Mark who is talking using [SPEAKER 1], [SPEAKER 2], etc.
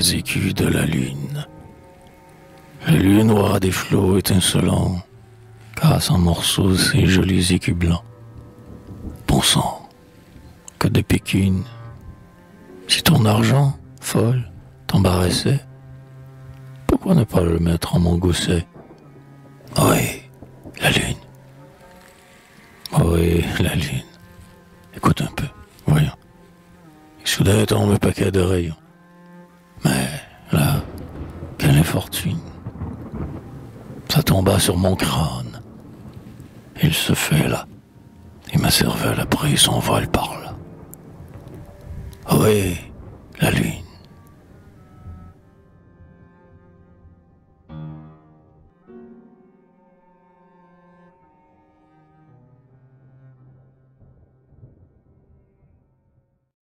[SPEAKER 1] écus de la lune. La lune aura des flots étincelants, casse en morceaux ses jolis écus blancs. Bon sang, que de pécune. Si ton argent, folle, t'embarrassait, pourquoi ne pas le mettre en mon gousset? Oui, la lune. Oui, la lune. Écoute un peu, voyons. Et soudain tombe un paquet de rayons. Mais là, quelle infortune. Ça tomba sur mon crâne. Il se fait là. Et ma cervelle a pris son vol par là. Oui, la lune.